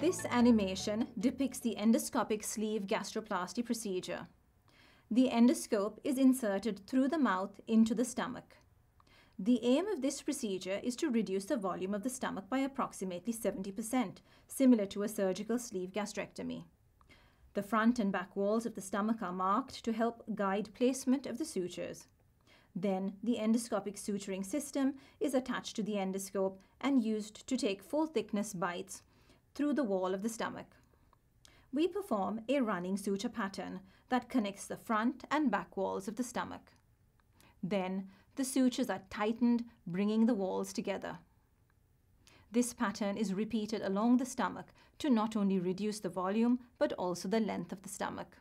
This animation depicts the endoscopic sleeve gastroplasty procedure. The endoscope is inserted through the mouth into the stomach. The aim of this procedure is to reduce the volume of the stomach by approximately 70%, similar to a surgical sleeve gastrectomy. The front and back walls of the stomach are marked to help guide placement of the sutures. Then the endoscopic suturing system is attached to the endoscope and used to take full thickness bites through the wall of the stomach. We perform a running suture pattern that connects the front and back walls of the stomach. Then the sutures are tightened, bringing the walls together. This pattern is repeated along the stomach to not only reduce the volume but also the length of the stomach.